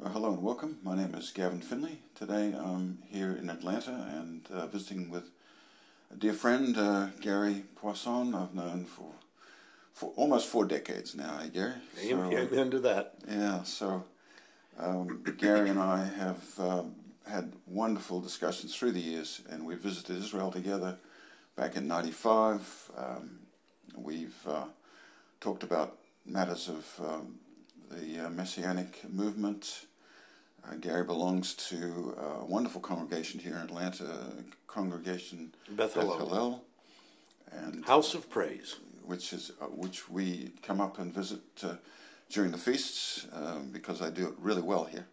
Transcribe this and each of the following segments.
Uh, hello and welcome. My name is Gavin Finley. Today I'm here in Atlanta and uh, visiting with a dear friend, uh, Gary Poisson. I've known for for almost four decades now, eh, Gary? So, amen to that. Yeah, so um, Gary and I have um, had wonderful discussions through the years, and we visited Israel together back in '95. Um, we've uh, talked about matters of um, the uh, Messianic movement. Uh, Gary belongs to a wonderful congregation here in Atlanta, congregation Beth Hallel, and House of Praise, which is uh, which we come up and visit uh, during the feasts um, because I do it really well here,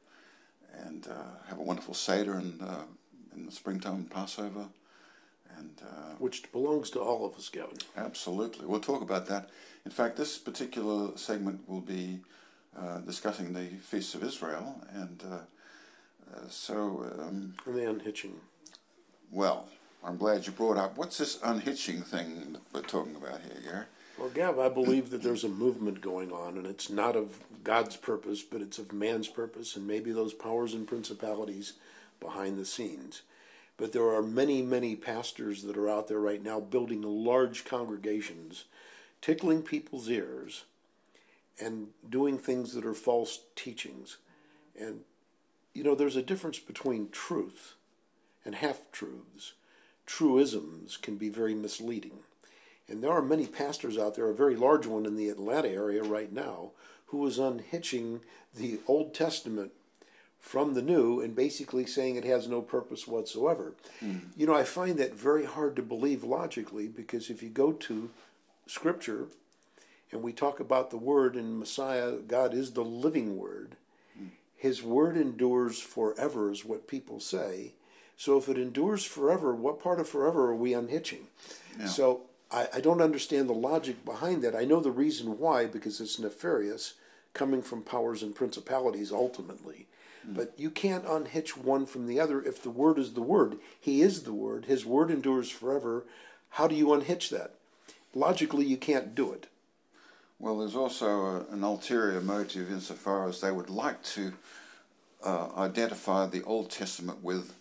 and uh, have a wonderful seder in, in the springtime Passover. And, uh, Which belongs to all of us, Gavin. Absolutely. We'll talk about that. In fact, this particular segment will be uh, discussing the feasts of Israel, and uh, uh, so. Um, and the unhitching. Well, I'm glad you brought up. What's this unhitching thing that we're talking about here, Gary? Well, Gav, I believe that there's a movement going on, and it's not of God's purpose, but it's of man's purpose, and maybe those powers and principalities behind the scenes. But there are many, many pastors that are out there right now building large congregations, tickling people's ears, and doing things that are false teachings. And, you know, there's a difference between truth and half truths. Truisms can be very misleading. And there are many pastors out there, a very large one in the Atlanta area right now, who is unhitching the Old Testament from the new and basically saying it has no purpose whatsoever. Mm. You know, I find that very hard to believe logically because if you go to Scripture and we talk about the Word and Messiah, God is the living Word. Mm. His Word endures forever, is what people say. So if it endures forever, what part of forever are we unhitching? So I, I don't understand the logic behind that. I know the reason why because it's nefarious coming from powers and principalities ultimately. But you can't unhitch one from the other if the Word is the Word. He is the Word. His Word endures forever. How do you unhitch that? Logically, you can't do it. Well, there's also a, an ulterior motive insofar as they would like to uh, identify the Old Testament with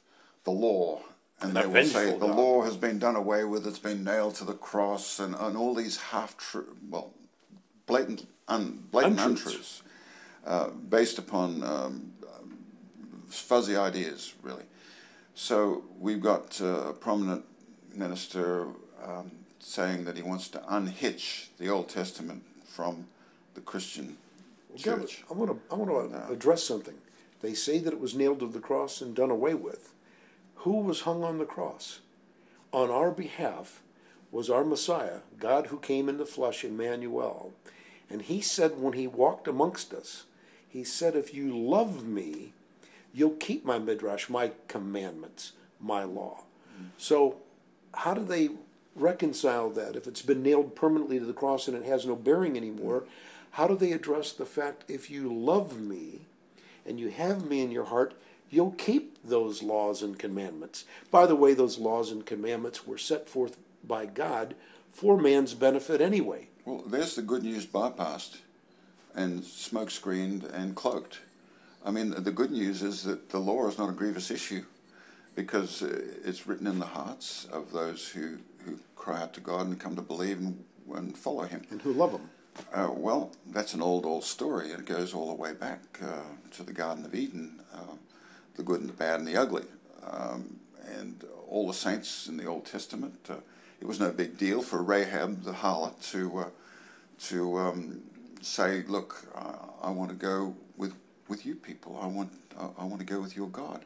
the law. And they will say the law has been done away with, it's been nailed to the cross, and, and all these half true, well, blatant, un, blatant untruths, untruths uh, based upon um, fuzzy ideas, really. So we've got uh, a prominent minister um, saying that he wants to unhitch the Old Testament from the Christian church. I want to I want to address something. They say that it was nailed to the cross and done away with. Who was hung on the cross? On our behalf was our Messiah, God who came in the flesh, Emmanuel. And he said when he walked amongst us, he said, If you love me, you'll keep my midrash, my commandments, my law. Mm-hmm. So, how do they reconcile that? If it's been nailed permanently to the cross and it has no bearing anymore, how do they address the fact if you love me and you have me in your heart, you'll keep those laws and commandments? By the way, those laws and commandments were set forth by God for man's benefit anyway. Well, there's the good news bypassed and smoke screened and cloaked. I mean, the good news is that the law is not a grievous issue because uh, it's written in the hearts of those who, who cry out to God and come to believe and, and follow Him. And who love Him. Uh, well, that's an old, old story. It goes all the way back uh, to the Garden of Eden, uh, the good and the bad and the ugly. Um, and all the saints in the Old Testament, uh, it was no big deal for Rahab the harlot to, uh, to um, say, Look, I want to go with with you people. I want I, I want to go with your God,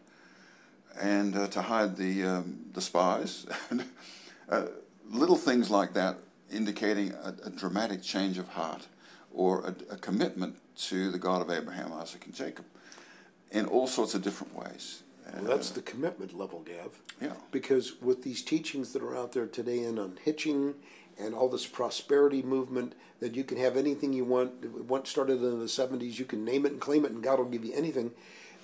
and uh, to hide the um, the spies, uh, little things like that, indicating a, a dramatic change of heart or a, a, commitment to the God of Abraham, Isaac, and Jacob, in all sorts of different ways. Well, that's the commitment level, Gav. Yeah. Because with these teachings that are out there today and unhitching and all this prosperity movement that you can have anything you want. Once started in the 70s, you can name it and claim it, and God will give you anything.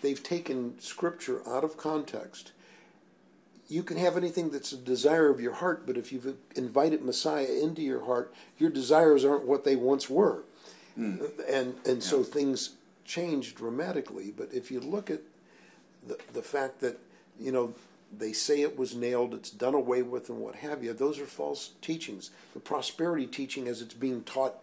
They've taken Scripture out of context. You can have anything that's a desire of your heart, but if you've invited Messiah into your heart, your desires aren't what they once were. Mm. And and yeah. so things change dramatically. But if you look at the, the fact that, you know, they say it was nailed, it's done away with, and what have you, those are false teachings. The prosperity teaching, as it's being taught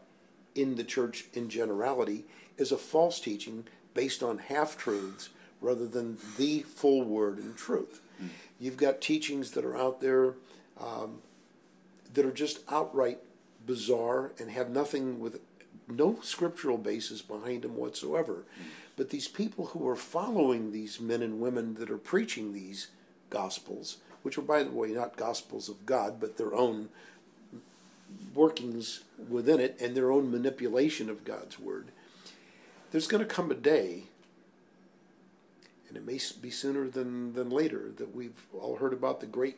in the church in generality, is a false teaching based on half truths rather than the full word and truth. Mm. You've got teachings that are out there um, that are just outright bizarre and have nothing with no scriptural basis behind them whatsoever. Mm. But these people who are following these men and women that are preaching these gospels, which are, by the way, not gospels of God, but their own workings within it and their own manipulation of God's word, there's going to come a day, and it may be sooner than, than later, that we've all heard about the great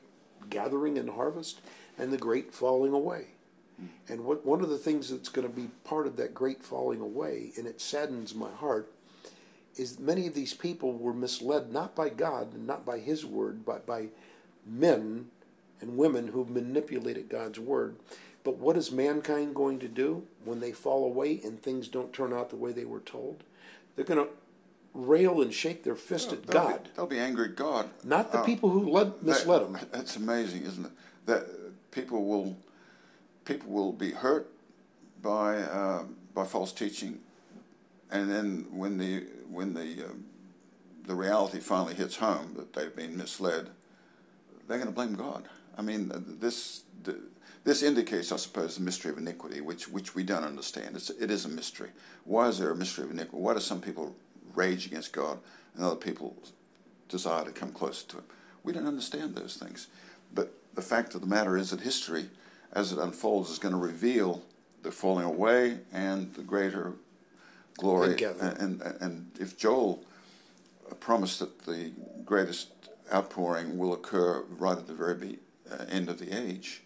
gathering and harvest and the great falling away. Hmm. And what one of the things that's going to be part of that great falling away, and it saddens my heart, is many of these people were misled not by God and not by His word, but by men and women who manipulated God's word. But what is mankind going to do when they fall away and things don't turn out the way they were told? They're going to rail and shake their fist at they'll God. Be, they'll be angry at God. Not the uh, people who led, misled that, them. That's amazing, isn't it? That people will people will be hurt by uh, by false teaching, and then when the when the um, the reality finally hits home that they've been misled, they're going to blame God. I mean, this this indicates, I suppose, the mystery of iniquity, which which we don't understand. It's, it is a mystery. Why is there a mystery of iniquity? Why do some people rage against God and other people desire to come closer to Him? We don't understand those things. But the fact of the matter is that history, as it unfolds, is going to reveal the falling away and the greater glory. And, and, and if Joel promised that the greatest outpouring will occur right at the very uh, end of the age,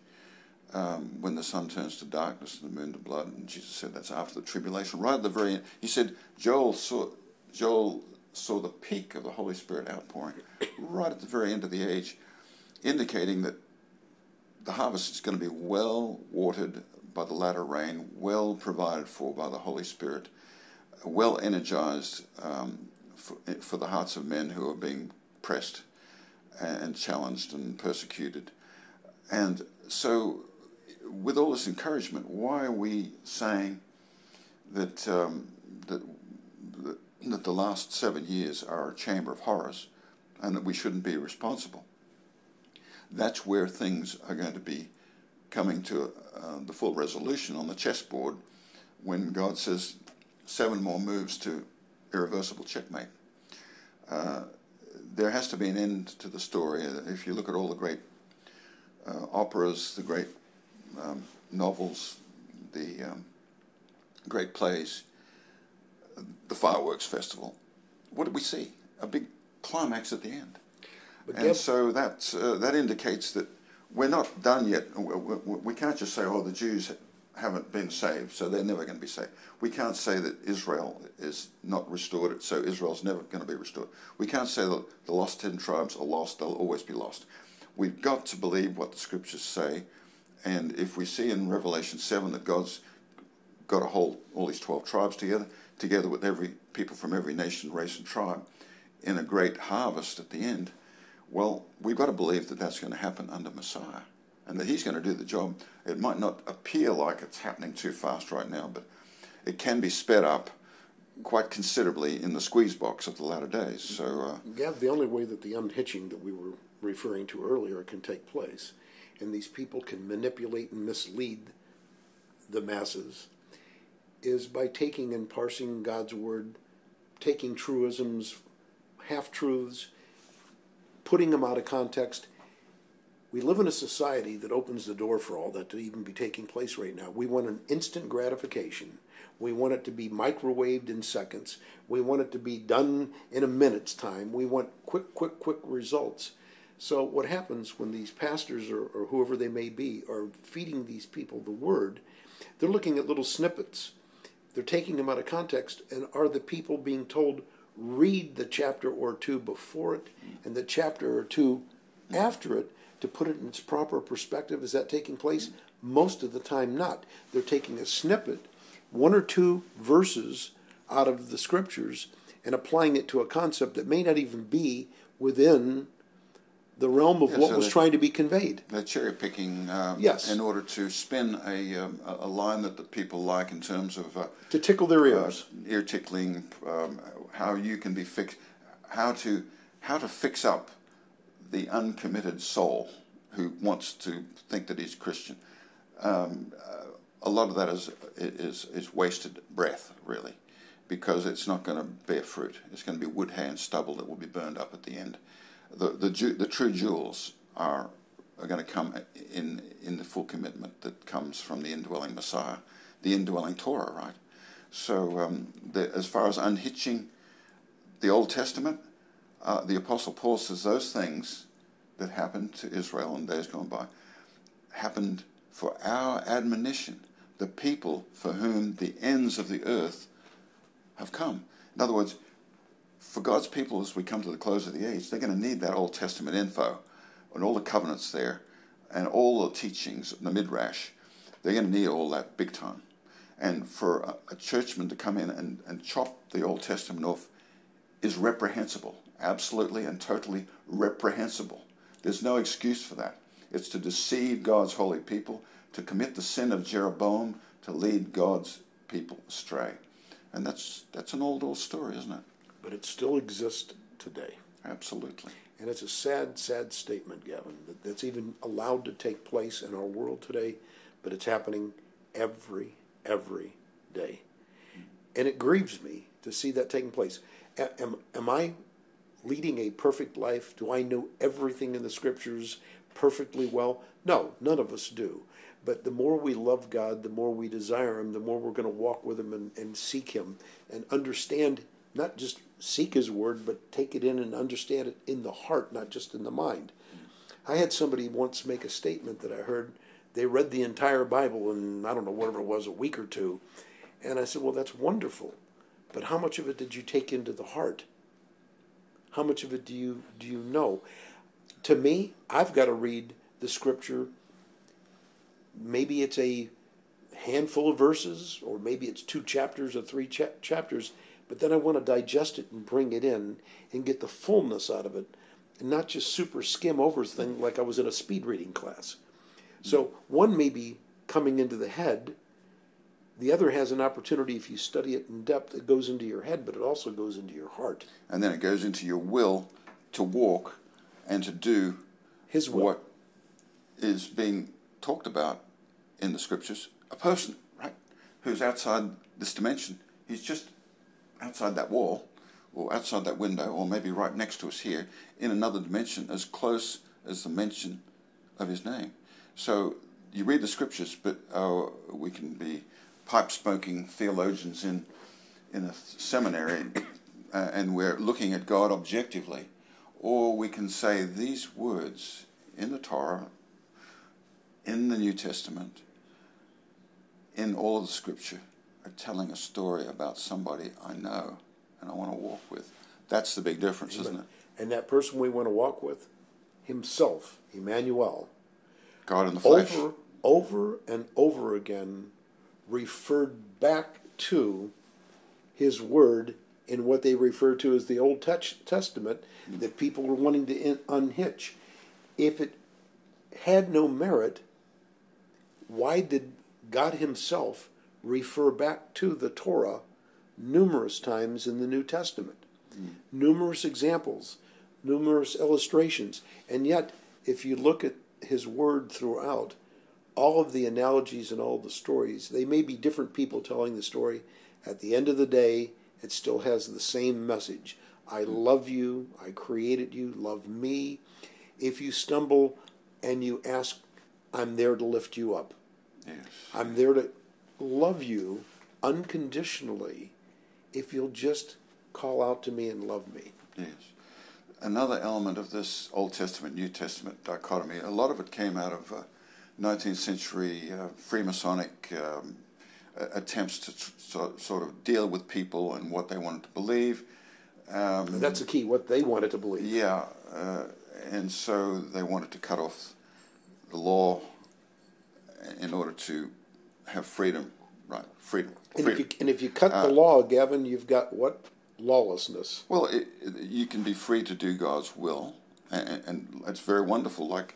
um, when the sun turns to darkness and the moon to blood, and Jesus said that's after the tribulation. Right at the very end, he said Joel saw Joel saw the peak of the Holy Spirit outpouring right at the very end of the age, indicating that the harvest is going to be well watered by the latter rain, well provided for by the Holy Spirit, well energized um, for, for, the hearts of men who are being pressed and challenged and persecuted. And so, with all this encouragement, why are we saying that, um, that, that, the last seven years are a chamber of horrors and that we shouldn't be responsible? That's where things are going to be coming to uh, the full resolution on the chessboard when God says, seven more moves to irreversible checkmate. Uh, there has to be an end to the story. If you look at all the great uh, operas, the great um, novels, the um, great plays, the fireworks festival, what did we see? A big climax at the end. But and so that, uh, that indicates that we're not done yet. We, can't just say, oh, the Jews haven't been saved, so they're never going to be saved. We can't say that Israel is not restored, so Israel's never going to be restored. We can't say that the lost ten tribes are lost, they'll always be lost. We've got to believe what the scriptures say, and if we see in Revelation 7 that God's got to hold all these 12 tribes together, together with every people from every nation, race, and tribe, in a great harvest at the end, well, we've got to believe that that's going to happen under Messiah and that he's going to do the job. It might not appear like it's happening too fast right now, but it can be sped up quite considerably in the squeeze box of the latter days. So, uh, the only way that the unhitching that we were referring to earlier can take place, and these people can manipulate and mislead the masses, is by taking and parsing God's word, taking truisms, half truths, putting them out of context we live in a society that opens the door for all that to even be taking place right now. We want an instant gratification. We want it to be microwaved in seconds. We want it to be done in a minute's time. We want quick, quick, quick results. So, what happens when these pastors or, or whoever they may be are feeding these people the word? They're looking at little snippets. They're taking them out of context. And are the people being told, read the chapter or two before it and the chapter or two after it? to put it in its proper perspective. Is that taking place? Most of the time, not. They're taking a snippet, one or two verses out of the scriptures and applying it to a concept that may not even be within the realm of Yeah, what so was trying to be conveyed. They're cherry picking um, Yes. in order to spin a, um, a line that the people like in terms of uh, To tickle their uh, ears. ear tickling, um, how you can be fixed, how to how to fix up the uncommitted soul who wants to think that he's Christian. Um, uh, a lot of that is is is wasted breath, really, because it's not going to bear fruit. It's going to be wood, hay, and stubble that will be burned up at the end. The the ju- the true jewels are are going to come in in the full commitment that comes from the indwelling Messiah, the indwelling Torah, right? So, um, the, as far as unhitching the Old Testament, uh, the Apostle Paul says those things that happened to Israel in days gone by happened for our admonition, the people for whom the ends of the earth have come. In other words, for God's people, as we come to the close of the age, they're going to need that Old Testament info and all the covenants there and all the teachings, in the Midrash. They're going to need all that big time. And for a, a churchman to come in and, and chop the Old Testament off is reprehensible, absolutely and totally reprehensible. There's no excuse for that. It's to deceive God's holy people, to commit the sin of Jeroboam, to lead God's people astray. And that's that's an old old story, isn't it? But it still exists today. Absolutely. And it's a sad, sad statement, Gavin, that that's even allowed to take place in our world today, but it's happening every, every day. And it grieves me to see that taking place. Am, am I leading a perfect life? Do I know everything in the scriptures perfectly well? No, none of us do. But the more we love God, the more we desire Him, the more we're going to walk with Him and, and seek Him and understand, not just seek His Word, but take it in and understand it in the heart, not just in the mind. I had somebody once make a statement that I heard. They read the entire Bible in, I don't know, whatever it was, a week or two. And I said, Well, that's wonderful. But how much of it did you take into the heart? How much of it do you do you know? To me, I've got to read the scripture. Maybe it's a handful of verses, or maybe it's two chapters or three cha- chapters, but then I want to digest it and bring it in and get the fullness out of it, and not just super skim over thing like I was in a speed reading class. So one may be coming into the head. The other has an opportunity, if you study it in depth, it goes into your head, but it also goes into your heart. And then it goes into your will to walk and to do His will. what is being talked about in the scriptures. A person, right, who's outside this dimension. He's just outside that wall or outside that window or maybe right next to us here in another dimension as close as the mention of his name. So you read the scriptures, but uh, we can be pipe smoking theologians in in a seminary, uh, and we're looking at God objectively, or we can say these words in the Torah, in the New Testament, in all of the Scripture, telling a story about somebody I know and I want to walk with. That's the big difference, isn't it? And that person we want to walk with, himself, Emmanuel, God in the flesh. over, over and over again referred back to his word in what they refer to as the Old Tes- Testament mm. that people were wanting to in- unhitch. If it had no merit, why did God Himself refer back to the Torah numerous times in the New Testament? Numerous examples, numerous illustrations. And yet, if you look at His Word throughout, all of the analogies and all the stories, they may be different people telling the story. At the end of the day, it still has the same message. I love you. I created you. Love me. If you stumble and you ask, I'm there to lift you up. Yes. I'm there to love you unconditionally if you'll just call out to me and love me. Yes. Another element of this Old Testament, New Testament dichotomy, a lot of it came out of uh, 19th century uh, Freemasonic um, attempts to tr- sort of deal with people and what they wanted to believe. Um, that's the key, what they wanted to believe. yeah, uh, and so they wanted to cut off the law in order to have freedom right. Freedom. And if you, and if you cut Uh, the law, Gavin, you've got what? Lawlessness. Well, it, you can be free to do God's will, and, and it's very wonderful. Like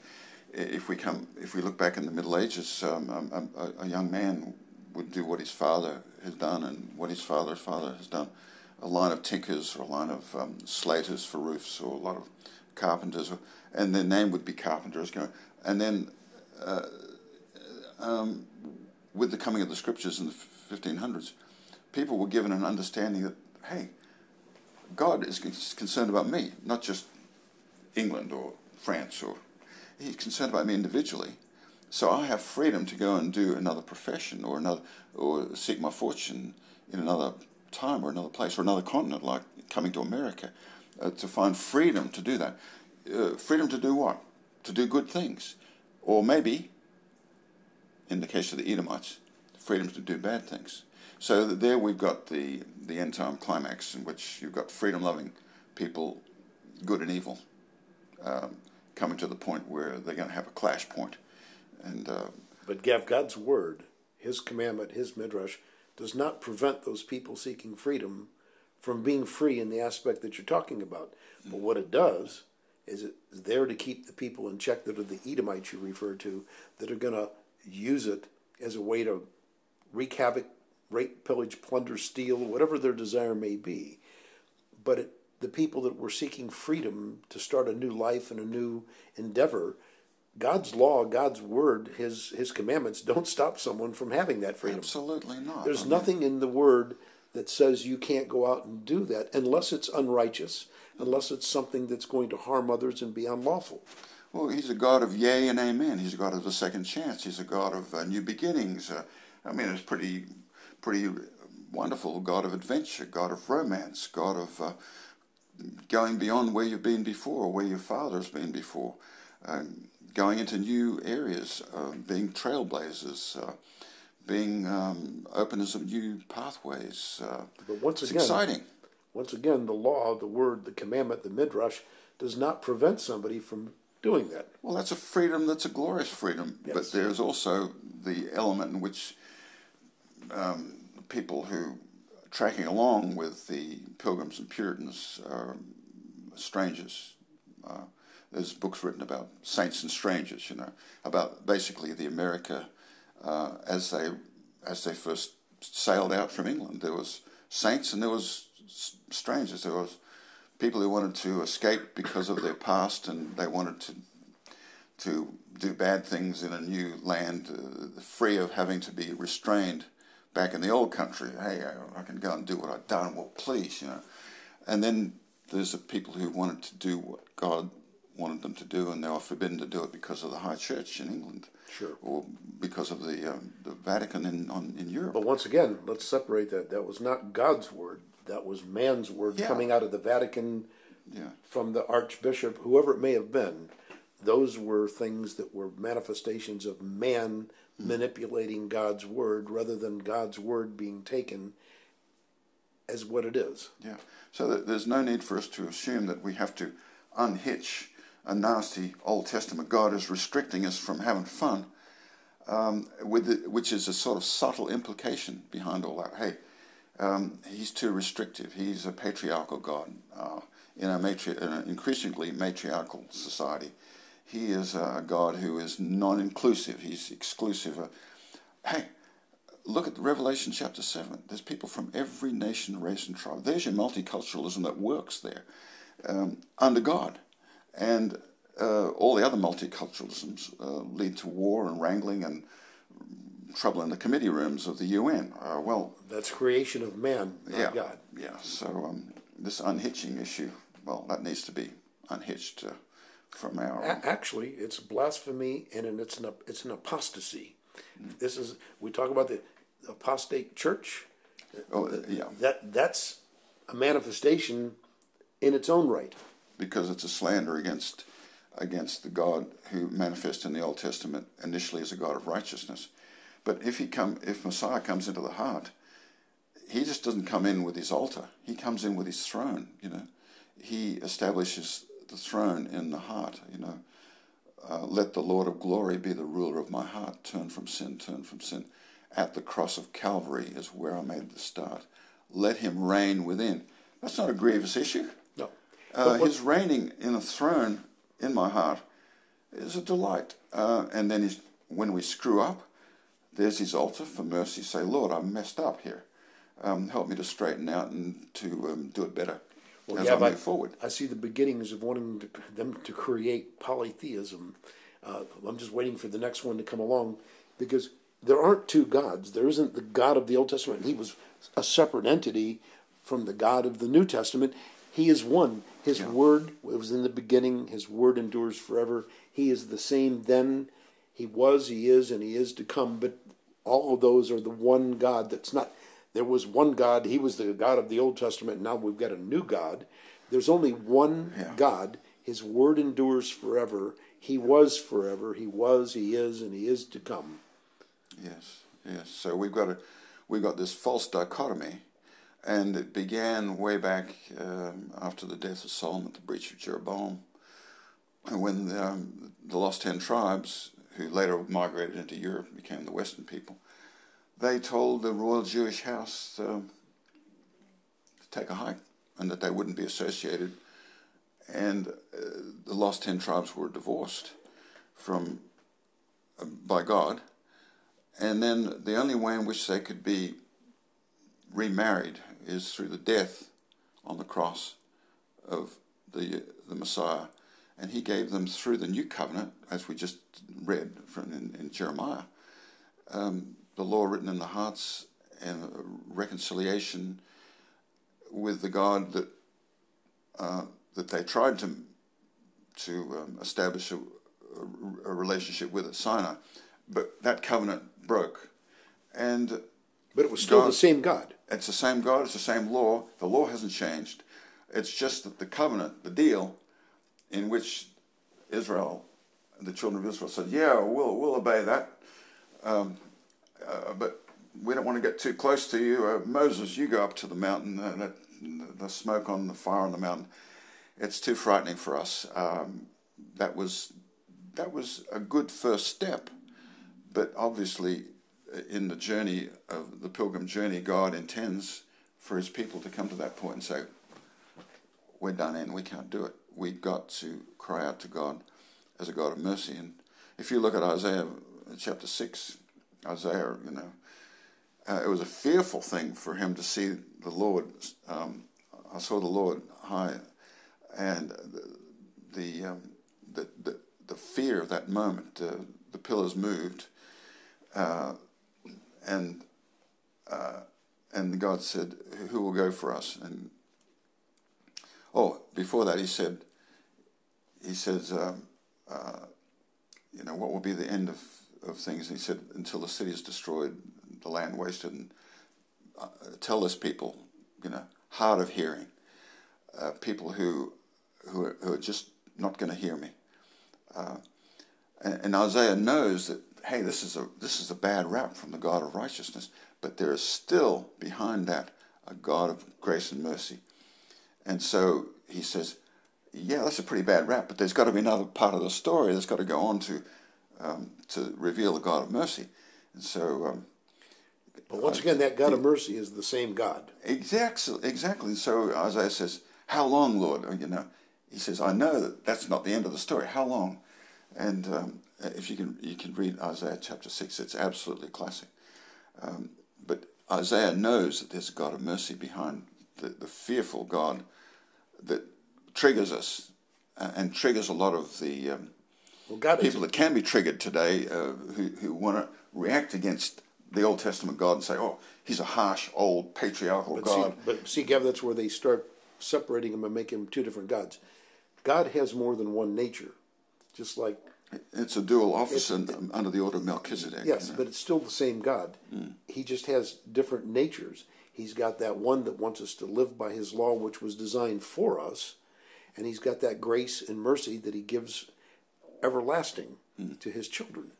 if we come, if we look back in the Middle Ages, um, um, a, a young man would do what his father has done and what his father's father has done. A line of tinkers or a line of um, slaters for roofs or a lot of carpenters, or, and their name would be carpenters. Going, and then uh, um, with the coming of the scriptures in the 1500s, people were given an understanding that, hey, God is concerned about me, not just England or France, or He's concerned about me individually. So I have freedom to go and do another profession or another, or seek my fortune in another time or another place or another continent, like coming to America, uh, to find freedom to do that. Uh, freedom to do what? To do good things, or maybe, in the case of the Edomites, freedom to do bad things. So there we've got the the end time climax in which you've got freedom loving people, good and evil, um, coming to the point where they're going to have a clash point. And uh, but Gav, God's word, His commandment, His midrash, does not prevent those people seeking freedom from being free in the aspect that you're talking about. But what it does is it's there to keep the people in check that are the Edomites you refer to, that are going to use it as a way to wreak havoc, rape, pillage, plunder, steal, whatever their desire may be. But it, the people that were seeking freedom to start a new life and a new endeavor, God's law, God's word, His His commandments don't stop someone from having that freedom. absolutely not. There's I mean, nothing in the word that says you can't go out and do that unless it's unrighteous, unless it's something that's going to harm others and be unlawful. Well, he's a God of yea and amen. He's a God of the second chance. He's a God of uh, new beginnings. Uh, I mean, it's pretty, pretty wonderful. God of adventure, God of romance, God of uh, going beyond where you've been before, where your father's been before, um, going into new areas, uh, being trailblazers, uh, being um, openers of new pathways. Uh, But once it's again, exciting. once again, the law, the word, the commandment, the midrash does not prevent somebody from doing that. Well, that's a freedom. That's a glorious freedom. Yes. But there's also the element in which um, people who are tracking along with the Pilgrims and Puritans are strangers. Uh, there's books written about saints and strangers. You know, about basically the America uh, as they as they first sailed out from England. There was saints and there was strangers. There was people who wanted to escape because of their past and they wanted to to do bad things in a new land, uh, free of having to be restrained back in the old country. Hey, I, I can go and do what I've done. Well, please, you know. And then there's the people who wanted to do what God wanted them to do, and they were forbidden to do it because of the High Church in England, Sure. or because of the um, the Vatican in on, in Europe. But once again, let's separate that. That was not God's word. That was man's word Yeah. coming out of the Vatican yeah, from the Archbishop, whoever it may have been. Those were things that were manifestations of man manipulating God's word rather than God's word being taken as what it is. yeah. So there's no need for us to assume that we have to unhitch a nasty Old Testament God is restricting us from having fun, um, with the, which is a sort of subtle implication behind all that. Hey, um, he's too restrictive. He's a patriarchal God uh, in, a matri- in an increasingly matriarchal society. He is a God who is non-inclusive. He's exclusive. Uh, hey, look at Revelation chapter 7. There's people from every nation, race, and tribe. There's your multiculturalism that works there um, under God. And uh, all the other multiculturalisms uh, lead to war and wrangling and trouble in the committee rooms of the UN. Uh, well, That's creation of man, not yeah, God. yeah. So um, this unhitching issue, well, that needs to be unhitched uh, from our. A- actually, it's blasphemy and an- it's an it's an apostasy. This is we talk about the apostate church. oh, yeah, That that's a manifestation in its own right. because it's a slander against against the God who manifests in the Old Testament initially as a God of righteousness. But if he come, if Messiah comes into the heart, he just doesn't come in with his altar. He comes in with his throne. You know, he establishes the throne in the heart. You know, uh, let the Lord of glory be the ruler of my heart. Turn from sin. Turn from sin. at the cross of Calvary is where I made the start. Let him reign within. That's not a grievous issue. No. Uh, his reigning in a throne in my heart is a delight. Uh, and then he's, when we screw up, there's his altar for mercy. Say, Lord, I messed up here. Um, help me to straighten out and to um, do it better Well, as yeah, I move forward. I see the beginnings of wanting to, them to create polytheism. Uh, I'm just waiting for the next one to come along because there aren't two gods. There isn't the God of the Old Testament. He was a separate entity from the God of the New Testament. He is one. His Yeah. word was in the beginning. His word endures forever. He is the same then. He was, he is, and he is to come. But all of those are the one God that's not. There was one God. He was the God of the Old Testament. Now we've got a new God. There's only one Yeah. God. His word endures forever. He was forever. He was, he is, and he is to come. Yes, yes. So we've got a, we've got this false dichotomy, and it began way back um, after the death of Solomon, the breach of Jeroboam, and when um, the lost ten tribes, who later migrated into Europe, and became the Western people, they told the royal Jewish house um, to take a hike and that they wouldn't be associated, and uh, the lost ten tribes were divorced from uh, by God. And then the only way in which they could be remarried is through the death on the cross of the the Messiah, and He gave them through the new covenant, as we just read from in, in Jeremiah, um, the law written in the hearts and reconciliation with the God that uh, that they tried to to um, establish a, a, relationship with at Sinai, but that covenant broke, and But it was still God- the same God. it's the same God, it's the same law. The law hasn't changed. It's just that the covenant, the deal, in which Israel, the children of Israel said, "Yeah, we'll we'll obey that, um, uh, but we don't want to get too close to you, uh, Moses. You go up to the mountain. Uh, that, the smoke on the fire on the mountain. It's too frightening for us." Um, that was that was a good first step, but obviously, uh, in the journey of the pilgrim journey, God intends for His people to come to that point and say, "We're done in. We can't do it. We've got to cry out to God as a God of mercy." And if you look at Isaiah chapter six, Isaiah, you know, uh, it was a fearful thing for him to see the Lord. Um, I saw the Lord high, and the the um, the, the, the fear of that moment. Uh, the pillars moved, uh, and uh, and God said, "Who will go for us?" And oh, before that, he said, he says, um, uh, you know, what will be the end of, of things? And he said, until the city is destroyed, the land wasted, and uh, tell this people, you know, hard of hearing, uh, people who, who are, who are just not going to hear me. Uh, and, and Isaiah knows that hey, this is a this is a bad rap from the God of righteousness, but there is still behind that a God of grace and mercy. And so he says, yeah, that's a pretty bad rap, but there's got to be another part of the story that's got to go on to um, to reveal the God of mercy. And so um, But once again, that God of mercy is the same God. Exactly, exactly. So Isaiah says, "How long, Lord?" Or, You know, he says, "I know that that's not the end of the story. How long?" And um, if you can, you can read Isaiah chapter six. It's absolutely classic. Um, but Isaiah knows that there's a God of mercy behind the, the fearful God that triggers us uh, and triggers a lot of the um, Well, people that can be triggered today uh, who, who want to react against the Old Testament God and say, oh, he's a harsh, old, patriarchal But God. see, but see, Gav, that's where they start separating him and making them two different gods. God has more than one nature, just like It's a dual office in, under the order of Melchizedek. yes, you know. but it's still the same God. He just has different natures. He's got that one that wants us to live by His law, which was designed for us, and He's got that grace and mercy that He gives everlasting to His children.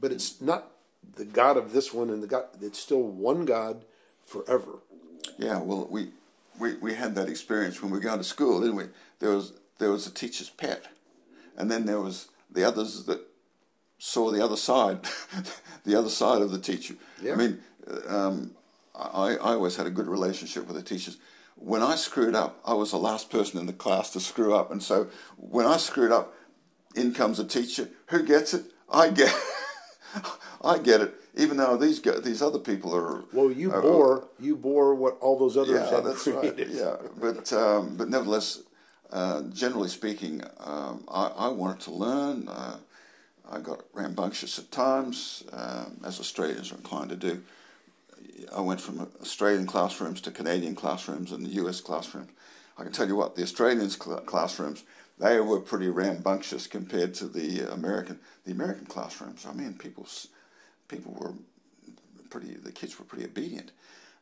But it's not the God of this one and the God. It's still one God forever. Yeah, well, we, we, we had that experience when we got to school, didn't we? There was there was a teacher's pet, and then there was the others that saw the other side, the other side of the teacher. Yeah. I mean, um, I, I always had a good relationship with the teachers. When I screwed up, I was the last person in the class to screw up, and so when I screwed up, in comes a teacher. Who gets it? I get. I get it. Even though these go- these other people are Well, you are- bore you bore what all those others yeah, that's right. Yeah, but um, but nevertheless, uh, generally speaking, um, I, I wanted to learn. Uh, I got rambunctious at times, um, as Australians are inclined to do. I went from Australian classrooms to Canadian classrooms and the US classrooms. I can tell you what, the Australian cl- classrooms, they were pretty rambunctious compared to the American. The American classrooms, I mean, people, people were pretty. The kids were pretty obedient,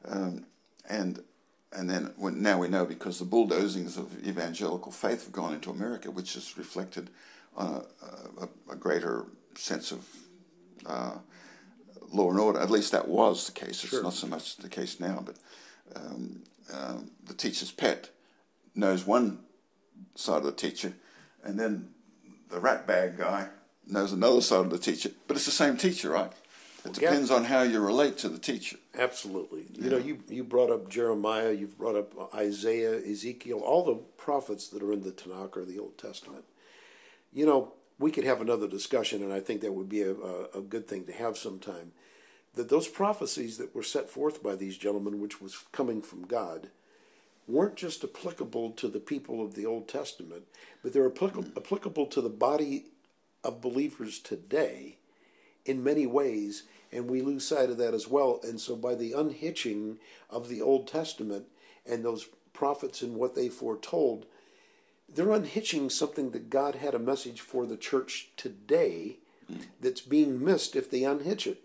um, and and then when, now we know because the bulldozings of evangelical faith have gone into America, which is reflected on a, a, a greater sense of uh, law and order. At least that was the case. It's Sure. not so much the case now, but um, um, the teacher's pet knows one side of the teacher, and then the rat bag guy knows another side of the teacher. But it's the same teacher, right? It yeah. depends on how you relate to the teacher. Absolutely. You know, you, you brought up Jeremiah, you've brought up Isaiah, Ezekiel, all the prophets that are in the Tanakh or the Old Testament. You know, we could have another discussion, and I think that would be a, a, a good thing to have sometime. That those prophecies that were set forth by these gentlemen, which was coming from God, weren't just applicable to the people of the Old Testament, but they're applicable, to the body of believers today in many ways, and we lose sight of that as well. And so, by the unhitching of the Old Testament and those prophets and what they foretold, they're unhitching something that God had a message for the church today that's being missed if they unhitch it.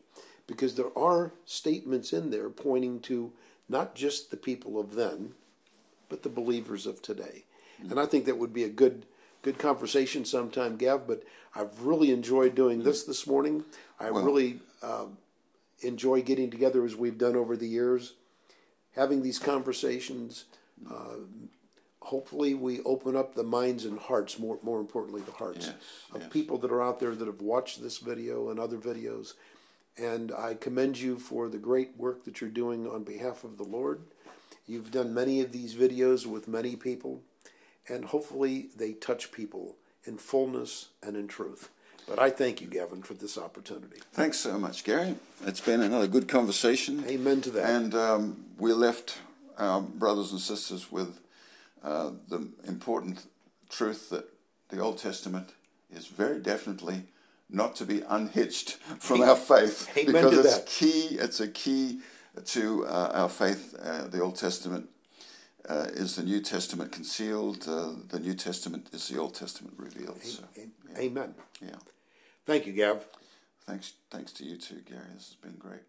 Because there are statements in there pointing to not just the people of then, but the believers of today. And I think that would be a good good conversation sometime, Gav. But I've really enjoyed doing this this morning. I really um, enjoy getting together as we've done over the years, having these conversations. Uh, hopefully, we open up the minds and hearts. More, more importantly, the hearts Yes, of yes. people that are out there that have watched this video and other videos. And I commend you for the great work that you're doing on behalf of the Lord. You've done many of these videos with many people, and hopefully they touch people in fullness and in truth. But I thank you, Gavin, for this opportunity. Thanks so much, Gary. It's been another good conversation. Amen to that. And um, we left our brothers and sisters with uh, the important truth that the Old Testament is very definitely not to be unhitched from our faith Amen because it's that. key. It's a key to uh, our faith. Uh, the Old Testament uh, is the New Testament concealed. Uh, the New Testament is the Old Testament revealed. So, Amen. yeah. Thank you, Gav. Thanks. Thanks to you too, Gary. This has been great.